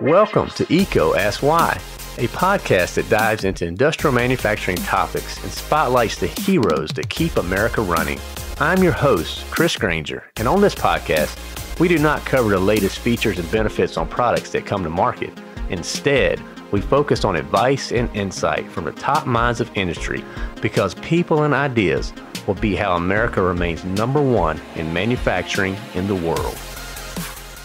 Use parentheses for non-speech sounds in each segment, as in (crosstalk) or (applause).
Welcome to EECO Ask Why, a podcast that dives into industrial manufacturing topics and spotlights the heroes that keep America running. I'm your host, Chris Grainger, and on this podcast, we do not cover the latest features and benefits on products that come to market. Instead, we focus on advice and insight from the top minds of industry because people and ideas will be how America remains number one in manufacturing in the world.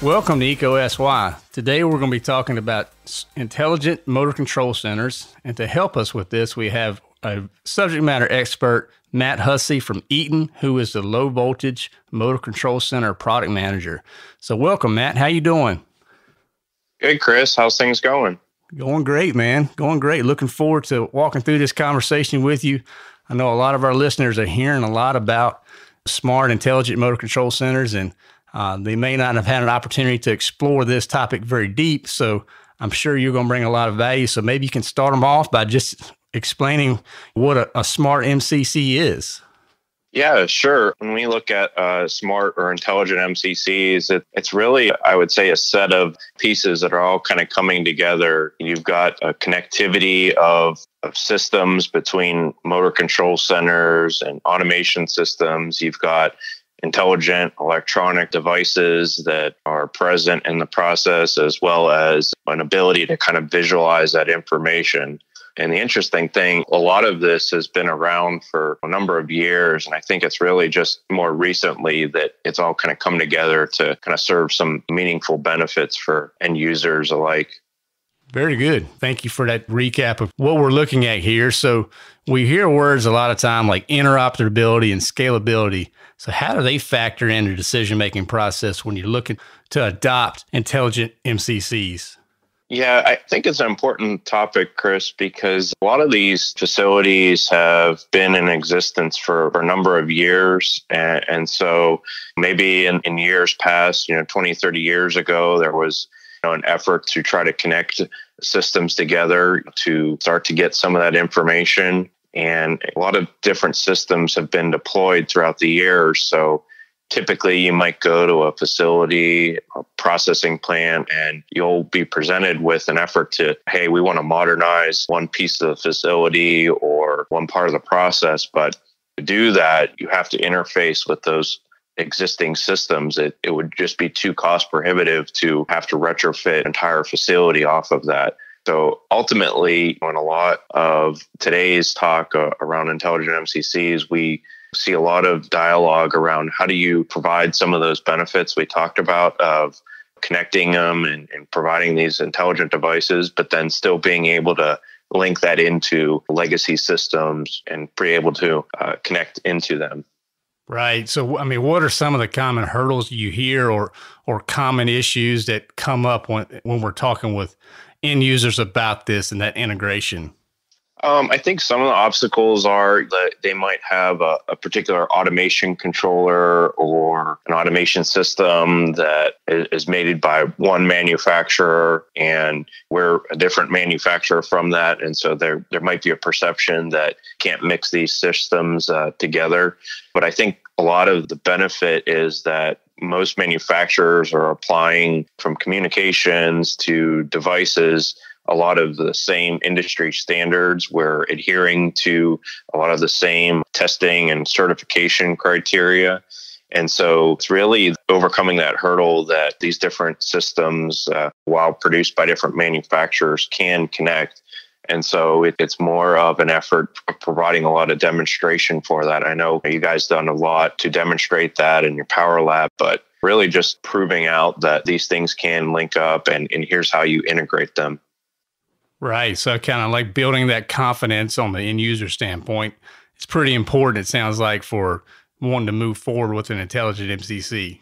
Welcome to EcoSY. Today we're going to be talking about intelligent motor control centers. And to help us with this, we have a subject matter expert, Matt Hussey from Eaton, who is the low voltage motor control center product manager. So welcome, Matt. How you doing? Good, Chris. How's things going? Going great, man. Going great. Looking forward to walking through this conversation with you. I know a lot of our listeners are hearing a lot about smart, intelligent motor control centers, and uh, they may not have had an opportunity to explore this topic very deep. So I'm sure you're going to bring a lot of value. So maybe you can start them off by just explaining what a, a smart MCC is. Yeah, sure. When we look at uh, smart or intelligent MCCs, it, it's really, I would say, a set of pieces that are all kind of coming together. You've got a connectivity of, of systems between motor control centers and automation systems. You've got intelligent electronic devices that are present in the process, as well as an ability to kind of visualize that information. And the interesting thing, a lot of this has been around for a number of years. And I think it's really just more recently that it's all kind of come together to kind of serve some meaningful benefits for end users alike. Very good. Thank you for that recap of what we're looking at here. So we hear words a lot of time like interoperability and scalability. So how do they factor into the decision making process when you're looking to adopt intelligent MCCs? Yeah, I think it's an important topic, Chris, because a lot of these facilities have been in existence for, for a number of years. And, and so maybe in, in years past, you know, 20, 30 years ago, there was know, an effort to try to connect systems together to start to get some of that information. And a lot of different systems have been deployed throughout the years. So typically you might go to a facility a processing plant and you'll be presented with an effort to hey we want to modernize one piece of the facility or one part of the process but to do that you have to interface with those existing systems it, it would just be too cost prohibitive to have to retrofit entire facility off of that so ultimately, in a lot of today's talk uh, around intelligent MCCs, we see a lot of dialogue around how do you provide some of those benefits we talked about of connecting them and, and providing these intelligent devices, but then still being able to link that into legacy systems and be able to uh, connect into them. Right. So, I mean, what are some of the common hurdles you hear or or common issues that come up when when we're talking with end users about this and that integration? Um, I think some of the obstacles are that they might have a, a, particular automation controller or an automation system that is made by one manufacturer, and we're a different manufacturer from that, and so there there might be a perception that can't mix these systems uh, together. But I think a lot of the benefit is that most manufacturers are applying from communications to devices a lot of the same industry standards. We're adhering to a lot of the same testing and certification criteria. And so it's really overcoming that hurdle that these different systems, uh, while produced by different manufacturers, can connect. And so it, it's more of an effort of providing a lot of demonstration for that. I know you guys done a lot to demonstrate that in your Power Lab, but really just proving out that these things can link up and, and here's how you integrate them. Right. So kind of like building that confidence on the end user standpoint. It's pretty important, it sounds like, for wanting to move forward with an intelligent MCC.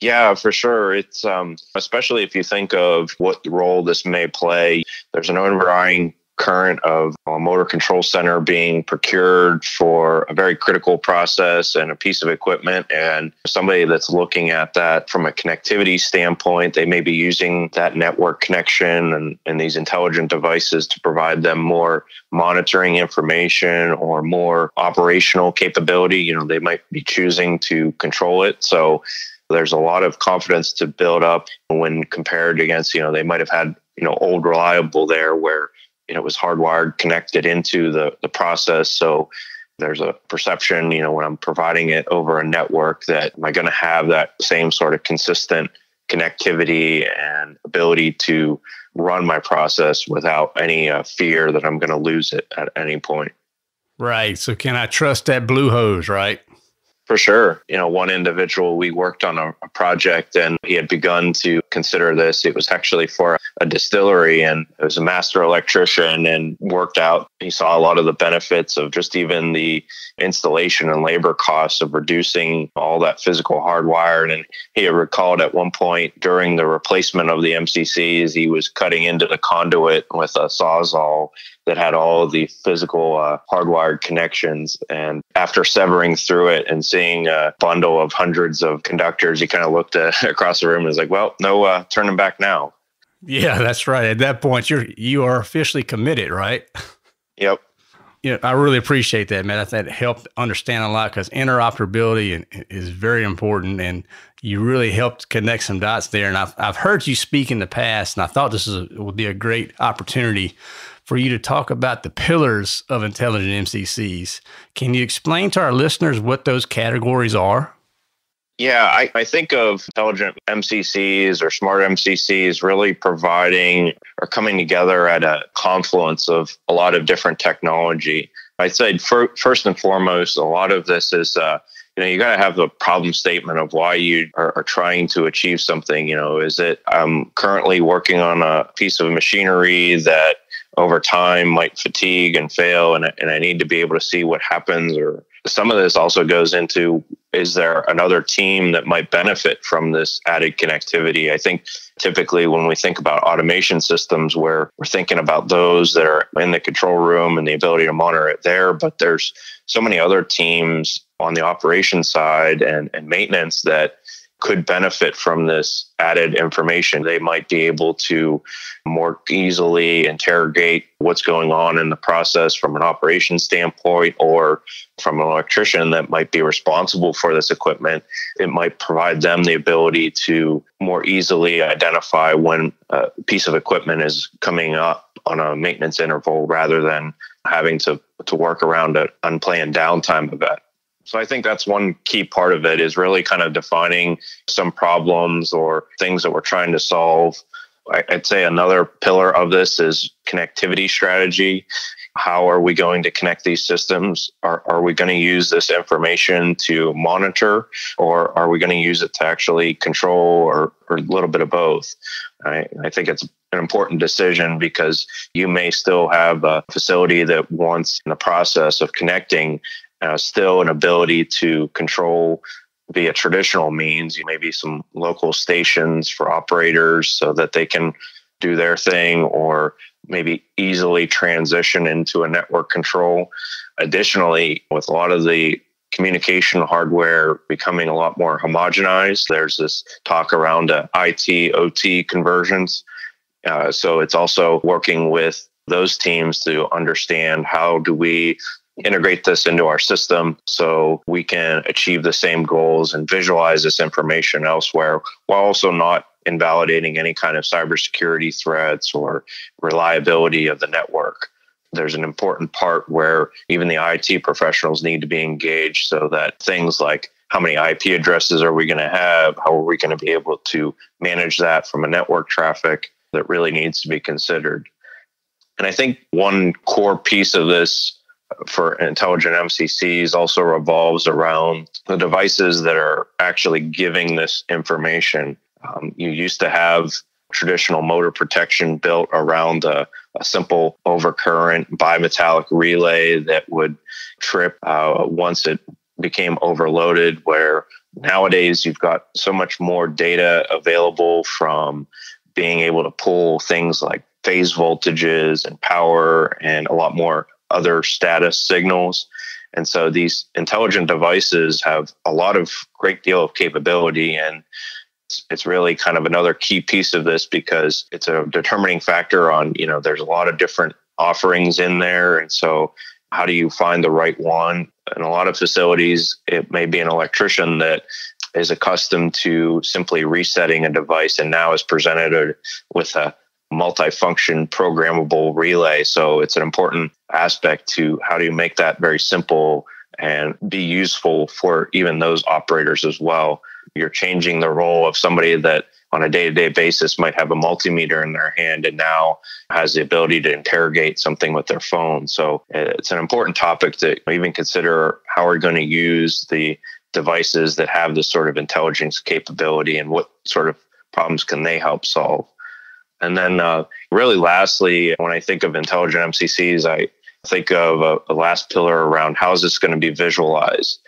Yeah, for sure. It's um, especially if you think of what role this may play. There's an overriding current of a motor control center being procured for a very critical process and a piece of equipment. And somebody that's looking at that from a connectivity standpoint, they may be using that network connection and, and these intelligent devices to provide them more monitoring information or more operational capability. You know, they might be choosing to control it. So there's a lot of confidence to build up when compared against, you know, they might have had, you know, old reliable there where, you know, it was hardwired connected into the, the process. So there's a perception, you know, when I'm providing it over a network that am I going to have that same sort of consistent connectivity and ability to run my process without any uh, fear that I'm going to lose it at any point. Right. So can I trust that blue hose, right? For sure. You know, one individual, we worked on a, a, project and he had begun to consider this. It was actually for a distillery and it was a master electrician and worked out. He saw a lot of the benefits of just even the installation and labor costs of reducing all that physical hardwire. And he had recalled at one point during the replacement of the MCCs, he was cutting into the conduit with a sawzall that had all the physical uh, hardwired connections. And after severing through it and seeing a bundle of hundreds of conductors, he kind of looked at, (laughs) across the room and was like, "Well, no uh, turning back now." Yeah, that's right. At that point, you're you are officially committed, right? Yep. Yeah, I really appreciate that, man. I think it helped understand a lot because interoperability is very important, and you really helped connect some dots there. And I've I've heard you speak in the past, and I thought this is a, would be a great opportunity for you to talk about the pillars of intelligent MCCs. Can you explain to our listeners what those categories are? Yeah, I, I, think of intelligent MCCs or smart MCCs really providing or coming together at a confluence of a lot of different technology. I'd say for, first and foremost, a lot of this is, uh, you know, you got to have the problem statement of why you are, are, trying to achieve something. You know, is it I'm currently working on a piece of machinery that over time might fatigue and fail and, and i need to be able to see what happens or some of this also goes into is there another team that might benefit from this added connectivity? I think typically when we think about automation systems where we're thinking about those that are in the control room and the ability to monitor it there but there's so many other teams on the operation side and, and maintenance that could benefit from this added information. They might be able to more easily interrogate what's going on in the process from an operation standpoint or from an electrician that might be responsible for this equipment. It might provide them the ability to more easily identify when a piece of equipment is coming up on a maintenance interval rather than having to, to work around an unplanned downtime event. So I think that's one key part of it is really kind of defining some problems or things that we're trying to solve. I'd say another pillar of this is connectivity strategy. How are we going to connect these systems? Are, are we going to use this information to monitor or are we going to use it to actually control or, or a little bit of both? I, I think it's an important decision because you may still have a facility that wants in the process of connecting uh, still an ability to control via traditional means, maybe some local stations for operators so that they can do their thing or maybe easily transition into a network control. Additionally, with a lot of the communication hardware becoming a lot more homogenized, there's this talk around uh, IT OT convergence. Uh, so it's also working with those teams to understand how do we integrate this into our system so we can achieve the same goals and visualize this information elsewhere while also not invalidating any kind of cybersecurity threats or reliability of the network. There's an important part where even the IT professionals need to be engaged so that things like how many IP addresses are we going to have? How are we going to be able to manage that from a network traffic that really needs to be considered? And I think one core piece of this for intelligent MCCs also revolves around the devices that are actually giving this information. Um, you used to have traditional motor protection built around a, a simple overcurrent bimetallic relay that would trip uh, once it became overloaded, where nowadays you've got so much more data available from being able to pull things like phase voltages and power and a lot more other status signals. And so these intelligent devices have a lot of great deal of capability and it's, it's really kind of another key piece of this because it's a determining factor on, you know, there's a lot of different offerings in there. And so how do you find the right one? In a lot of facilities, it may be an electrician that is accustomed to simply resetting a device and now is presented with a multifunction programmable relay. So it's an important aspect to how do you make that very simple and be useful for even those operators as well. You're changing the role of somebody that on a day to day basis might have a multimeter in their hand and now has the ability to interrogate something with their phone. So eh, it's an important topic to even consider how we're going to use the devices that have this sort of intelligence capability and what sort of problems can they help solve. And then, uh, really, lastly, when I think of intelligent MCCs, I think of a, a last pillar around how is this going to be visualized.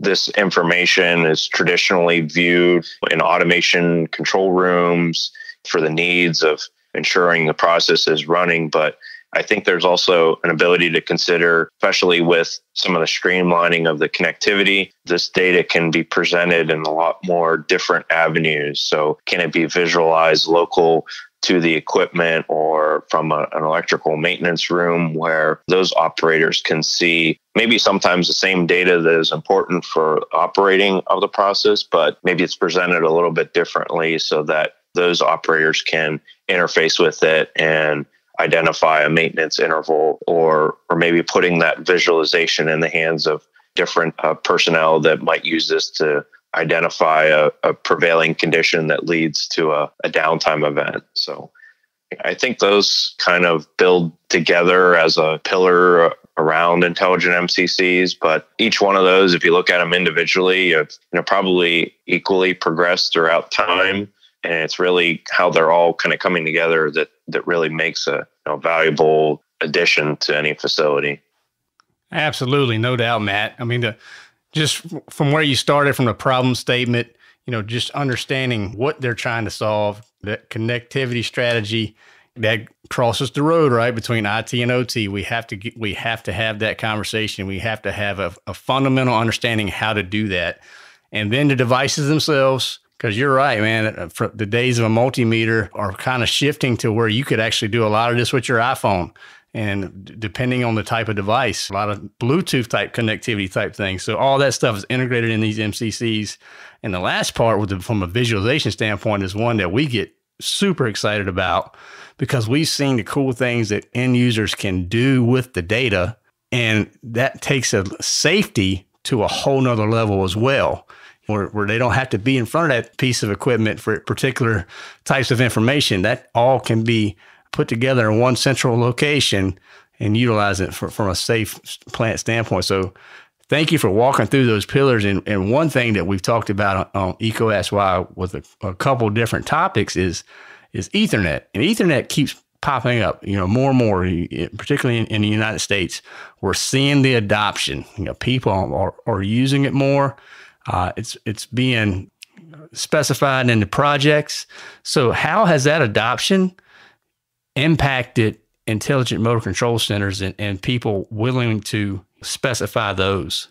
This information is traditionally viewed in automation control rooms for the needs of ensuring the process is running, but I think there's also an ability to consider, especially with some of the streamlining of the connectivity, this data can be presented in a lot more different avenues. So, can it be visualized local to the equipment or from a, an electrical maintenance room where those operators can see maybe sometimes the same data that is important for operating of the process, but maybe it's presented a little bit differently so that those operators can interface with it and identify a maintenance interval or or maybe putting that visualization in the hands of different uh, personnel that might use this to identify a, a prevailing condition that leads to a, a downtime event. So I think those kind of build together as a pillar around intelligent MCCs. But each one of those, if you look at them individually, you know, probably equally progressed throughout time. And it's really how they're all kind of coming together that that really makes a you know, valuable addition to any facility. Absolutely, no doubt, Matt. I mean, the just from where you started from the problem statement, you know, just understanding what they're trying to solve, that connectivity strategy that crosses the road right between IT and OT. We have to get, we have to have that conversation. We have to have a, a fundamental understanding how to do that, and then the devices themselves. Because you're right, man. Uh, the days of a multimeter are kind of shifting to where you could actually do a lot of this with your iPhone and depending on the type of device, a lot of Bluetooth type connectivity type things. So all that stuff is integrated in these MCCs. And the last part, the, from a visualization standpoint, is one that we get super excited about because we've seen the cool things that end users can do with the data, and that takes a safety to a whole nother level as well. Where, where they don't have to be in front of that piece of equipment for particular types of information. That all can be put together in one central location and utilize it for, from a safe plant standpoint. So thank you for walking through those pillars. And, and one thing that we've talked about on Asks Why with a, a couple different topics is is Ethernet. And Ethernet keeps popping up, you know, more and more, eh, particularly in, in the United States. We're seeing the adoption. You know, people are, are using it more. Uh, it's it's being specified in the projects. So how has that adoption impacted intelligent motor control centers and, and people willing to specify those?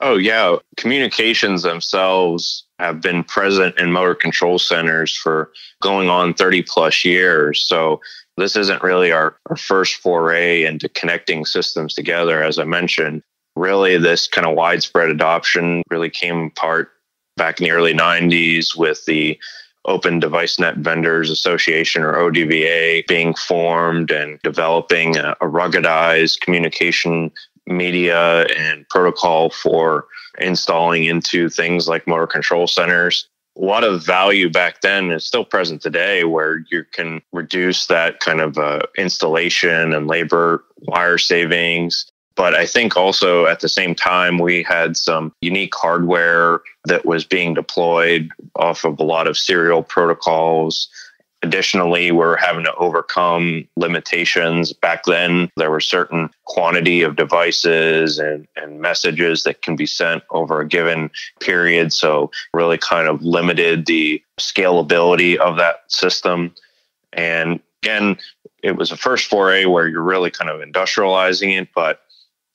Oh, yeah. Communications themselves have been present in motor control centers for going on 30 plus years. So, this isn't really our, our first foray into connecting systems together. As I mentioned, really, this kind of widespread adoption really came apart back in the early 90s with the Open DeviceNet Vendors Association or ODVA being formed and developing a, a ruggedized communication media and protocol for installing into things like motor control centers. A lot of value back then is still present today where you can reduce that kind of uh, installation and labor wire savings but I think also at the same time, we had some unique hardware that was being deployed off of a lot of serial protocols. Additionally, we're having to overcome limitations. Back then, there were certain quantity of devices and, and messages that can be sent over a given period. So, really kind of limited the scalability of that system. And again, it was a first foray where you're really kind of industrializing it, but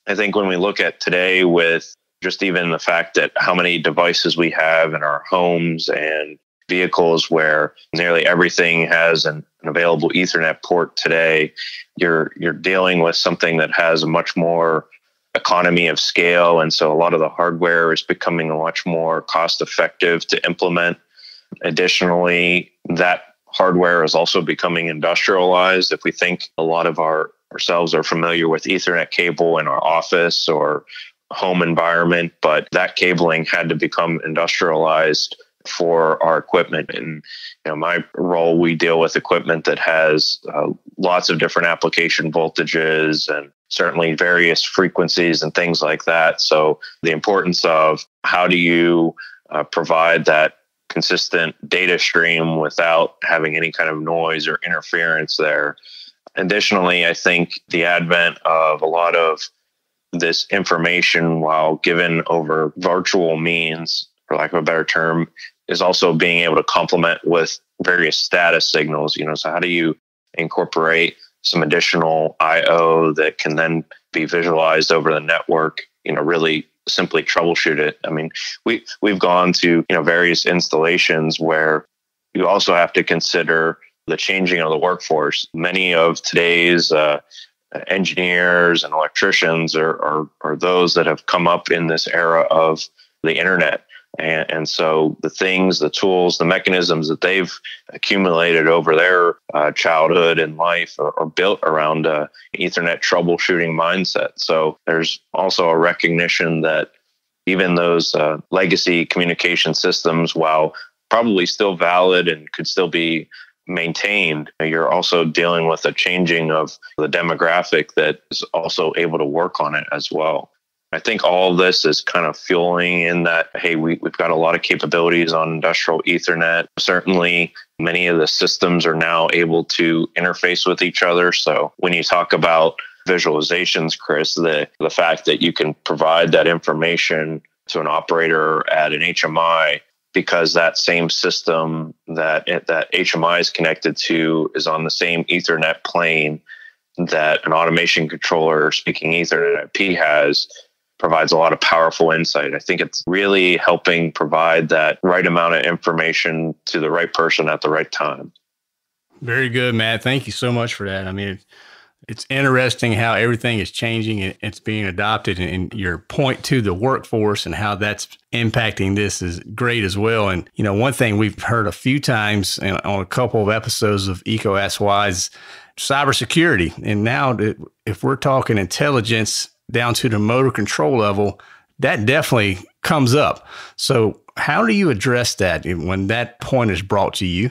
I think when we look at today with just even the fact that how many devices we have in our homes and vehicles where nearly everything has an, an, available ethernet port today you're you're dealing with something that has a much more economy of scale. And so a lot of the hardware is becoming much more cost effective to implement. Additionally, that hardware is also becoming industrialized. If we think a lot of our ourselves are familiar with Ethernet cable in our office or home environment, but that cabling had to become industrialized for our equipment. And you know, my role, we deal with equipment that has uh, lots of different application voltages and certainly various frequencies and things like that. So the importance of how do you uh, provide that consistent data stream without having any kind of noise or interference there. Additionally, I think the advent of a lot of this information, while given over virtual means, for lack of a better term, is also being able to complement with various status signals. You know, so how do you incorporate some additional I/O that can then be visualized over the network? You know, really simply troubleshoot it. I mean, we we've gone to you know various installations where you also have to consider the changing of the workforce. Many of today's uh, engineers and electricians are, are, are those that have come up in this era of the internet. And, and so the things, the tools, the mechanisms that they've accumulated over their uh, childhood and life are, are built around a Ethernet troubleshooting mindset. So there's also a recognition that even those uh, legacy communication systems, while probably still valid and could still be maintained, you're also dealing with a changing of the demographic that is also able to work on it as well. I think all this is kind of fueling in that, hey, we, we've got a lot of capabilities on industrial Ethernet. Certainly, many of the systems are now able to interface with each other. So when you talk about visualizations, Chris, the, the fact that you can provide that information to an operator at an HMI because that same system that that HMI is connected to is on the same Ethernet plane that an automation controller speaking Ethernet IP has provides a lot of powerful insight. I think it's really helping provide that right amount of information to the right person at the right time. Very good, Matt. Thank you so much for that. I mean, it's interesting how everything is changing and it's being adopted and your point to the workforce and how that's impacting this is great as well. And you know one thing we've heard a few times on a couple of episodes of EECO Ask Why is cybersecurity. And now if we're talking intelligence down to the motor control level that definitely comes up. So how do you address that when that point is brought to you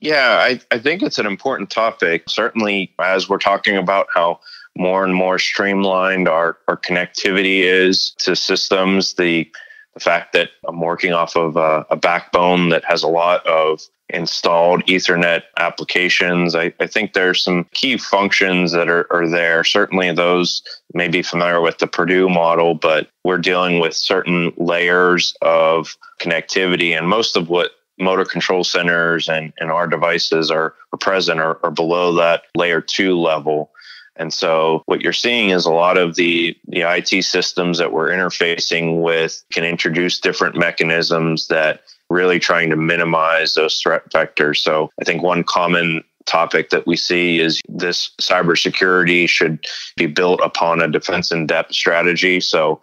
yeah, I, I think it's an important topic. Certainly, as we're talking about how more and more streamlined our, our connectivity is to systems, the, the fact that I'm working off of a, a backbone that has a lot of installed Ethernet applications. I, I, think there's some key functions that are, are there. Certainly, those may be familiar with the Purdue model, but we're dealing with certain layers of connectivity. And most of what motor control centers and, and our devices are, are present or, or below that layer two level. And so what you're seeing is a lot of the, the IT systems that we're interfacing with can introduce different mechanisms that really trying to minimize those threat vectors. So I think one common topic that we see is this cybersecurity should be built upon a defense in depth strategy. So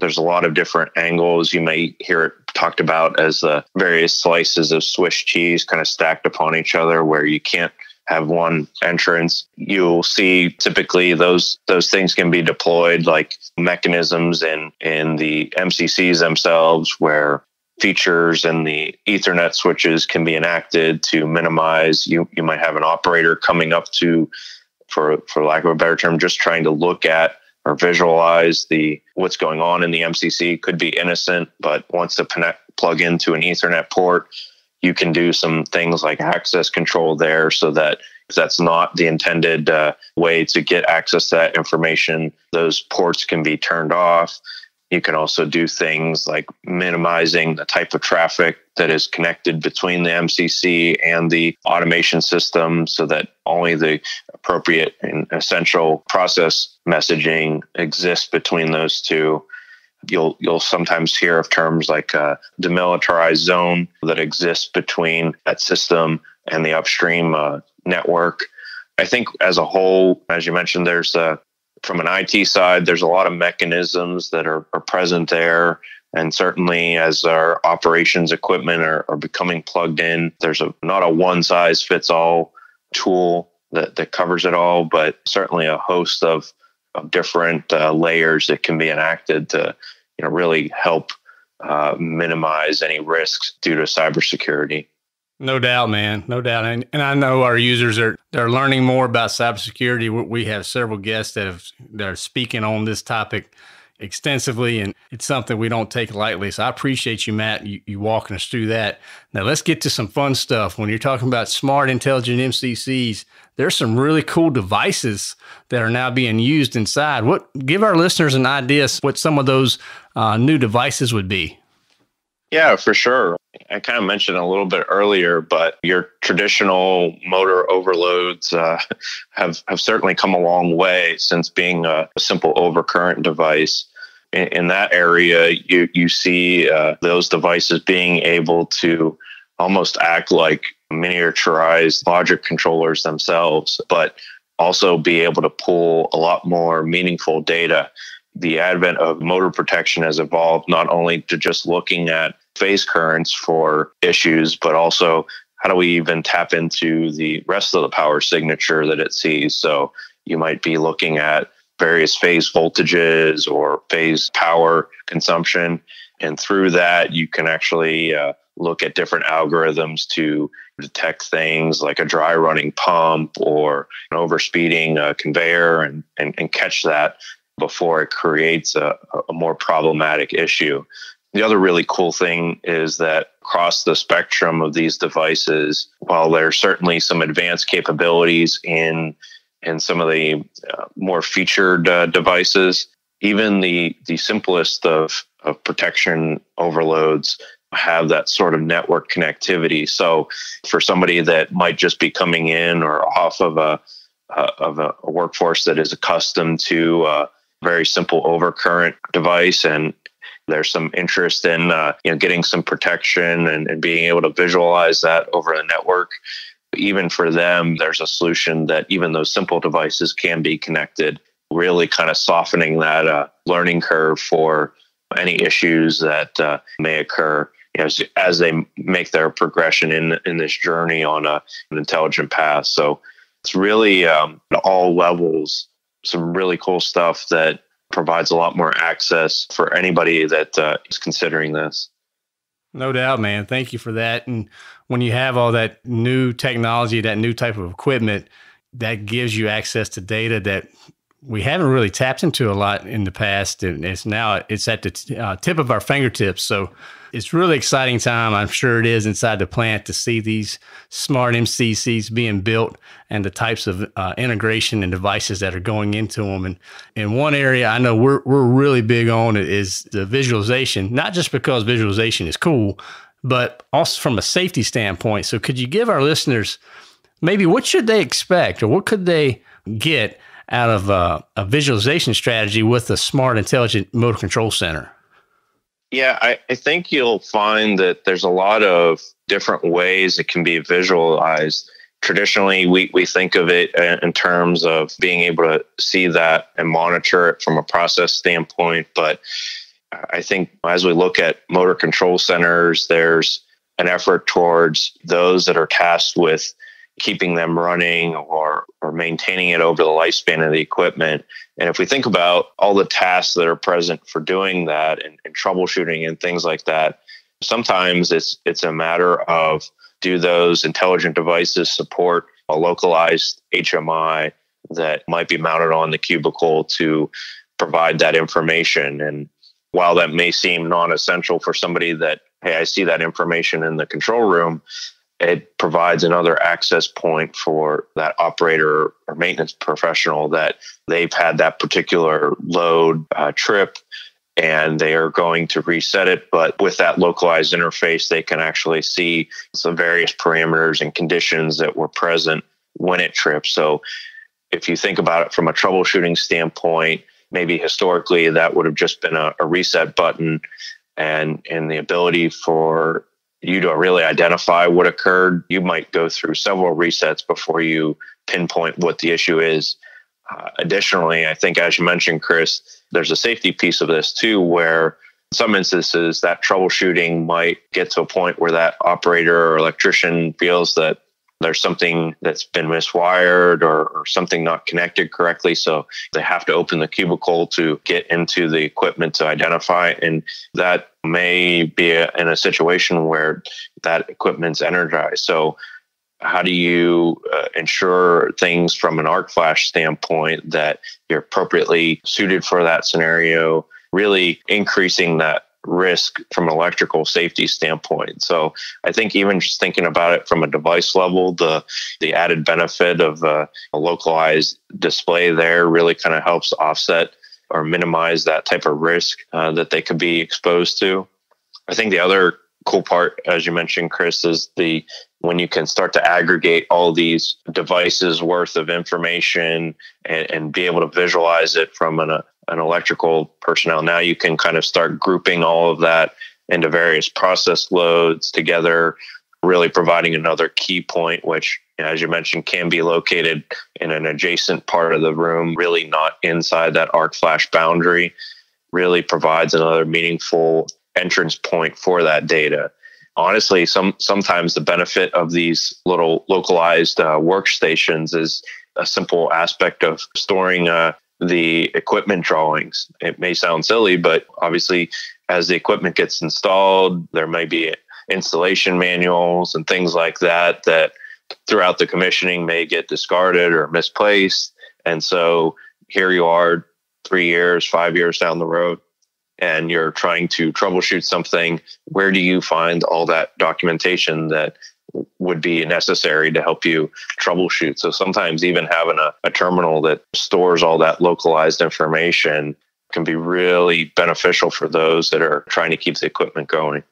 there's a lot of different angles. You may hear it talked about as the various slices of Swiss cheese kind of stacked upon each other where you can't have one entrance. You'll see typically those those things can be deployed like mechanisms in in the MCCs themselves where features and the ethernet switches can be enacted to minimize you you might have an operator coming up to for for lack of a better term just trying to look at or visualize the what's going on in the MCC could be innocent, but once to connect, plug into an Ethernet port, you can do some things like access control there, so that if that's not the intended uh, way to get access to that information, those ports can be turned off. You can also do things like minimizing the type of traffic that is connected between the MCC and the automation system so that only the appropriate and essential process messaging exists between those two. You'll you'll sometimes hear of terms like a demilitarized zone that exists between that system and the upstream uh, network. I think as a whole, as you mentioned, there's a from an IT side, there's a lot of mechanisms that are, are present there. And certainly, as our operations equipment are, are becoming plugged in, there's a, not a one size fits all tool that, that covers it all, but certainly a host of, of different uh, layers that can be enacted to you know, really help uh, minimize any risks due to cybersecurity. No doubt, man. No doubt. And, and I know our users are they're learning more about cybersecurity. We have several guests that have that are speaking on this topic extensively, and it's something we don't take lightly. So I appreciate you, Matt, you, you walking us through that. Now let's get to some fun stuff. When you're talking about smart, intelligent MCCs, there's some really cool devices that are now being used inside. What give our listeners an idea what some of those uh, new devices would be? Yeah, for sure. I kind of mentioned a little bit earlier, but your traditional motor overloads uh, (laughs) have have certainly come a long way since being a, simple overcurrent device. In, in, that area, you you see uh, those devices being able to almost act like miniaturized logic controllers themselves, but also be able to pull a lot more meaningful data the advent of motor protection has evolved not only to just looking at phase currents for issues, but also how do we even tap into the rest of the power signature that it sees? So you might be looking at various phase voltages or phase power consumption. And through that, you can actually uh, look at different algorithms to detect things like a dry running pump or an overspeeding uh, conveyor and, and, and catch that before it creates a, a more problematic issue. The other really cool thing is that across the spectrum of these devices, while there's certainly some advanced capabilities in in some of the uh, more featured uh, devices, even the the simplest of, of protection overloads have that sort of network connectivity. So, for somebody that might just be coming in or off of a uh, of a, a, workforce that is accustomed to a uh, very simple overcurrent device and there's some interest in uh, you know getting some protection and, and being able to visualize that over the network. Even for them, there's a solution that even those simple devices can be connected, really kind of softening that uh, learning curve for any issues that uh, may occur as, as they make their progression in in this journey on a, an intelligent path. So it's really um, at all levels some really cool stuff that provides a lot more access for anybody that uh, is considering this. No doubt, man. Thank you for that. And when you have all that new technology, that new type of equipment, that gives you access to data that we haven't really tapped into a lot in the past, and it's now it's at the t- uh, tip of our fingertips. So it's really exciting time. I'm sure it is inside the plant to see these smart MCCs being built and the types of uh, integration and devices that are going into them. And in one area I know we're we're really big on it is the visualization. Not just because visualization is cool, but also from a safety standpoint. So could you give our listeners maybe what should they expect or what could they get out of uh, a visualization strategy with a smart, intelligent motor control center? Yeah, I, I, think you'll find that there's a lot of different ways it can be visualized. Traditionally, we, we think of it in terms of being able to see that and monitor it from a process standpoint. But I think as we look at motor control centers, there's an effort towards those that are tasked with keeping them running or or maintaining it over the lifespan of the equipment. And if we think about all the tasks that are present for doing that and, and troubleshooting and things like that, sometimes it's it's a matter of do those intelligent devices support a localized HMI that might be mounted on the cubicle to provide that information and while that may seem non-essential for somebody that hey I see that information in the control room it provides another access point for that operator or maintenance professional that they've had that particular load uh, trip and they are going to reset it. But with that localized interface, they can actually see some various parameters and conditions that were present when it tripped. So if you think about it from a troubleshooting standpoint, maybe historically that would have just been a, a reset button and and the ability for you to really identify what occurred. You might go through several resets before you pinpoint what the issue is. Uh, additionally, I think, as you mentioned, Chris, there's a safety piece of this too, where in some instances that troubleshooting might get to a point where that operator or electrician feels that there's something that's been miswired or, or, something not connected correctly. So they have to open the cubicle to get into the equipment to identify. And that may be a, in a situation where that equipment's energized. So how do you uh, ensure things from an arc flash standpoint that you're appropriately suited for that scenario really increasing that risk from an electrical safety standpoint. So I think even just thinking about it from a device level, the the added benefit of uh, a localized display there really kind of helps offset or minimize that type of risk uh, that they could be exposed to. I think the other cool part, as you mentioned, Chris, is the when you can start to aggregate all these devices worth of information and, and be able to visualize it from an, a, an electrical personnel. Now you can kind of start grouping all of that into various process loads together, really providing another key point, which, as you mentioned, can be located in an adjacent part of the room, really not inside that arc flash boundary, really provides another meaningful entrance point for that data. Honestly, some sometimes the benefit of these little localized uh, workstations is a simple aspect of storing uh, the equipment drawings. It may sound silly, but obviously, as the equipment gets installed, there may be installation manuals and things like that that throughout the commissioning may get discarded or misplaced. And so here you are, three years, five years down the road, and you're trying to troubleshoot something. Where do you find all that documentation that would be necessary to help you troubleshoot. So sometimes even having a, a terminal that stores all that localized information can be really beneficial for those that are trying to keep the equipment going.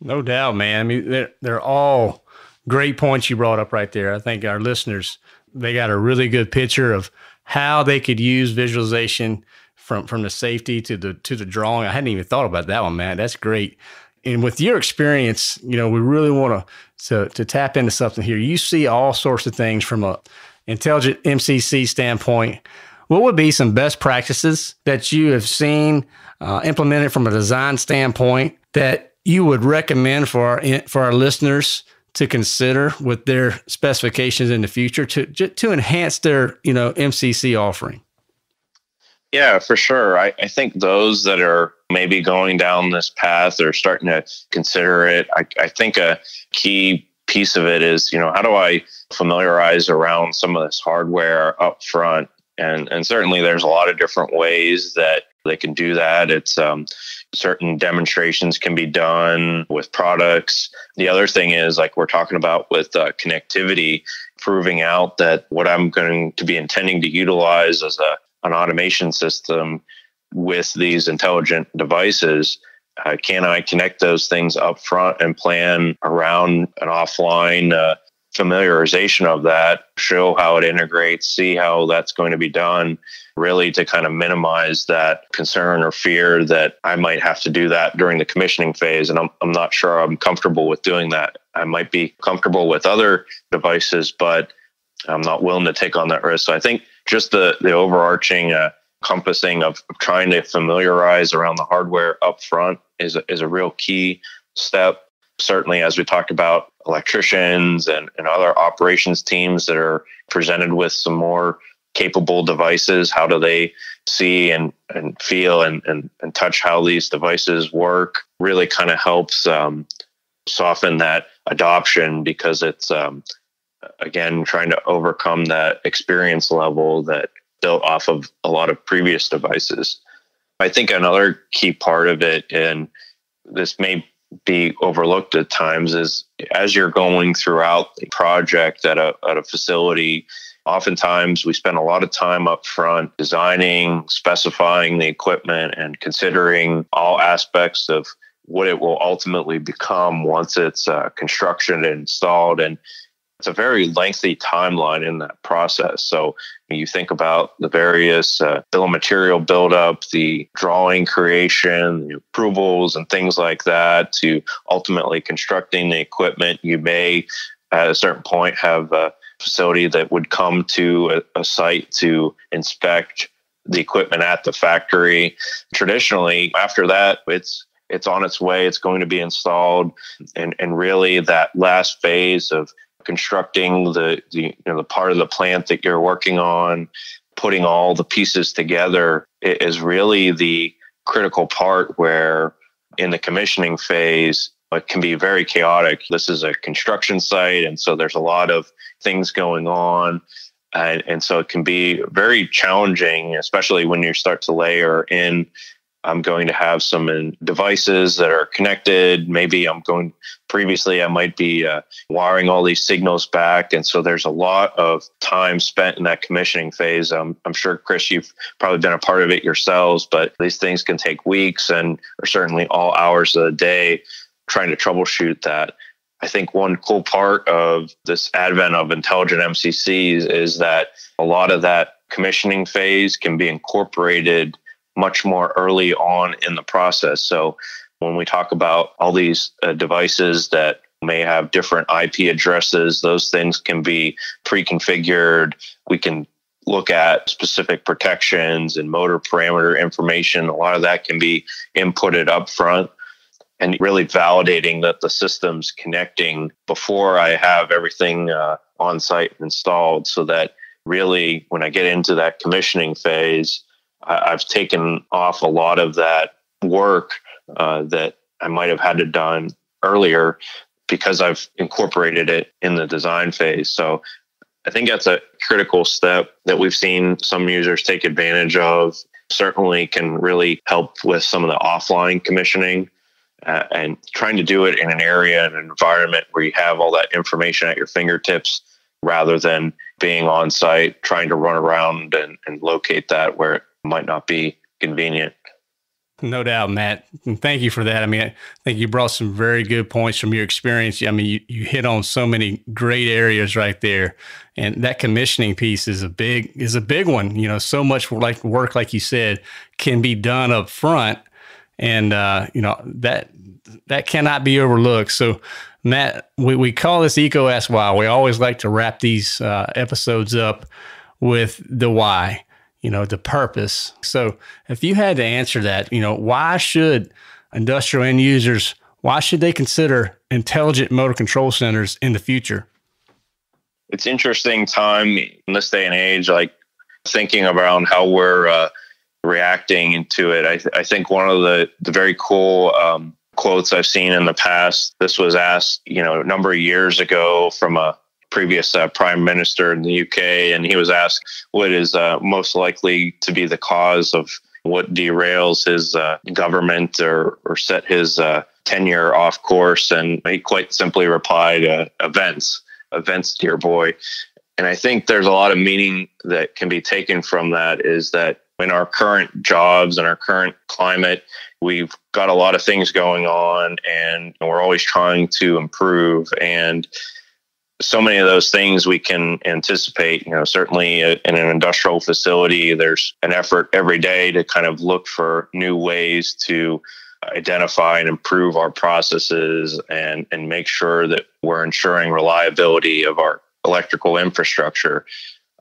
No doubt, man. I mean, they're, they're all great points you brought up right there. I think our listeners, they got a really good picture of how they could use visualization from, from the safety to the, to the drawing. I hadn't even thought about that one, man. That's great. And with your experience, you know, we really want to to to tap into something here. You see all sorts of things from a intelligent MCC standpoint. What would be some best practices that you have seen uh, implemented from a design standpoint that you would recommend for our for our listeners to consider with their specifications in the future to to enhance their you know MCC offering? Yeah, for sure. I, I think those that are maybe going down this path or starting to consider it, I, I think a key piece of it is, you know, how do I familiarize around some of this hardware up front? And, and certainly there's a lot of different ways that they can do that. It's um, certain demonstrations can be done with products. The other thing is, like we're talking about with uh, connectivity, proving out that what I'm going to be intending to utilize as a an automation system with these intelligent devices. Uh, can I connect those things up front and plan around an offline uh, familiarization of that, show how it integrates, see how that's going to be done, really to kind of minimize that concern or fear that I might have to do that during the commissioning phase. And I'm, I'm not sure I'm comfortable with doing that. I might be comfortable with other devices, but I'm not willing to take on that risk. So I think just the the overarching uh, compassing of, trying to familiarize around the hardware up front is a, is a real key step. Certainly, as we talked about, electricians and, and other operations teams that are presented with some more capable devices, how do they see and, and feel and, and, and touch how these devices work really kind of helps um, soften that adoption because it's um, again trying to overcome that experience level that built off of a lot of previous devices. I think another key part of it, and this may be overlooked at times, is as you're going throughout the project at a, at a facility, oftentimes we spend a lot of time up front designing, specifying the equipment, and considering all aspects of what it will ultimately become once it's uh, construction and installed. And it's a very lengthy timeline in that process. So you think about the various uh, bill of material buildup, the drawing creation, the approvals, and things like that, to ultimately constructing the equipment. You may, at a certain point, have a facility that would come to a, a site to inspect the equipment at the factory. Traditionally, after that, it's it's on its way. It's going to be installed, and and really that last phase of constructing the the you know the part of the plant that you're working on, putting all the pieces together is really the critical part where in the commissioning phase it can be very chaotic. This is a construction site, and so there's a lot of things going on. And, and so it can be very challenging, especially when you start to layer in I'm going to have some devices that are connected. Maybe I'm going, previously, I might be uh, wiring all these signals back. And so there's a lot of time spent in that commissioning phase. Um, I'm sure, Chris, you've probably been a part of it yourselves, but these things can take weeks and or certainly all hours of the day trying to troubleshoot that. I think one cool part of this advent of intelligent MCCs is that a lot of that commissioning phase can be incorporated much more early on in the process. So when we talk about all these uh, devices that may have different IP addresses, those things can be pre-configured. We can look at specific protections and motor parameter information. A lot of that can be inputted up front and really validating that the system's connecting before I have everything uh, on site installed so that really when I get into that commissioning phase, I, have taken off a lot of that work uh, that I might have had to done earlier because I've incorporated it in the design phase. So I think that's a critical step that we've seen some users take advantage of. Certainly can really help with some of the offline commissioning uh, and trying to do it in an area and an environment where you have all that information at your fingertips rather than being on site trying to run around and, and locate that where might not be convenient. No doubt, Matt. Thank you for that. I mean, I think you brought some very good points from your experience. I mean, you, you hit on so many great areas right there. And that commissioning piece is a big is a big one. You know, so much like work, like you said, can be done up front. And uh, you know, that that cannot be overlooked. So Matt, we, we call this EECO Ask Why. We always like to wrap these uh, episodes up with the why you know, the purpose. So if you had to answer that, you know, why should industrial end users, why should they consider intelligent motor control centers in the future? It's interesting time in this day and age, like thinking around how we're uh, reacting to it. I, th- I, think one of the, the very cool um, quotes I've seen in the past, this was asked, you know, a number of years ago from a previous uh, prime minister in the UK, and he was asked what is uh, most likely to be the cause of what derails his uh, government or, or set his uh, tenure off course. And he quite simply replied, uh, events, events, dear boy. And I think there's a lot of meaning that can be taken from that is that in our current jobs and our current climate, we've got a lot of things going on and we're always trying to improve. And so many of those things we can anticipate. You know, certainly in an industrial facility, there's an effort every day to kind of look for new ways to identify and improve our processes and, and make sure that we're ensuring reliability of our electrical infrastructure.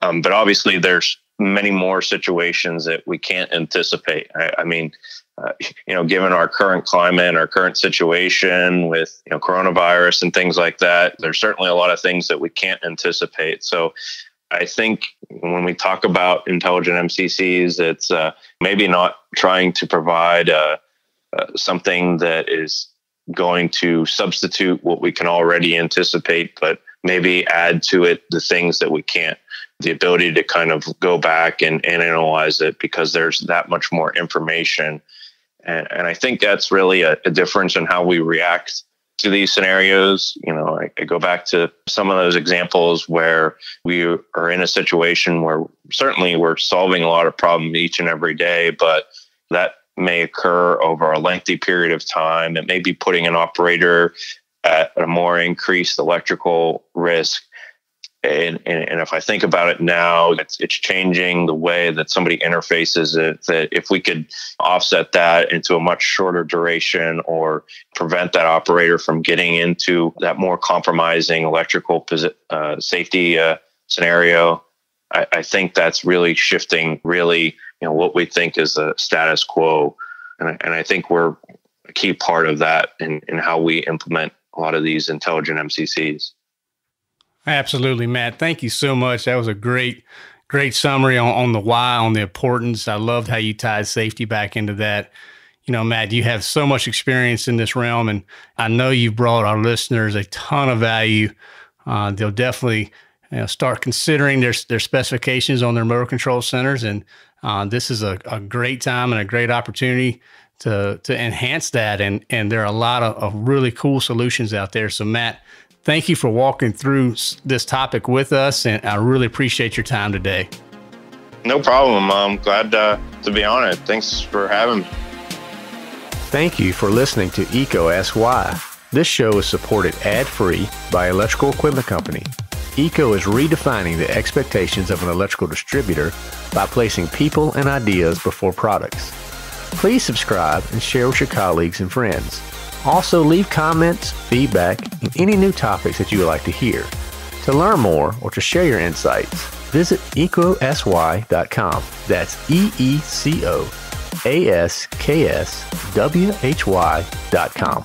Um, but obviously, there's many more situations that we can't anticipate. I, I mean, uh, (laughs) you know, given our current climate our current situation with you know coronavirus and things like that, there's certainly a lot of things that we can't anticipate. So, I think when we talk about intelligent MCCs, it's uh, maybe not trying to provide uh, uh, something that is going to substitute what we can already anticipate, but maybe add to it the things that we can't the ability to kind of go back and, and analyze it because there's that much more information and, and I think that's really a, a, difference in how we react to these scenarios. You know, I, I, go back to some of those examples where we are in a situation where certainly we're solving a lot of problems each and every day, but that may occur over a lengthy period of time. It may be putting an operator at a more increased electrical risk and, and, and, if I think about it now, it's, it's changing the way that somebody interfaces it. That if we could offset that into a much shorter duration or prevent that operator from getting into that more compromising electrical uh, safety uh, scenario, I, I think that's really shifting really, you know, what we think is the status quo. And I, and I think we're a key part of that in, in how we implement a lot of these intelligent MCCs. Absolutely, Matt. Thank you so much. That was a great, great summary on, on the why, on the importance. I loved how you tied safety back into that. You know, Matt, you have so much experience in this realm, and I know you've brought our listeners a ton of value. Uh, they'll definitely you know, start considering their, their specifications on their motor control centers. And uh, this is a, a great time and a great opportunity to, to enhance that. And, and there are a lot of, of really cool solutions out there. So, Matt, thank you for walking through this topic with us. And I really appreciate your time today. No problem. I'm glad uh, to be on it. Thanks for having me. Thank you for listening to EECO Ask Why. This show is supported ad free by Electrical Equipment Company. EECO is redefining the expectations of an electrical distributor by placing people and ideas before products. Please subscribe and share with your colleagues and friends. Also, leave comments, feedback, and any new topics that you would like to hear. To learn more or to share your insights, visit eecoaskswhy.com. That's E E C O A S K S W H Y.com.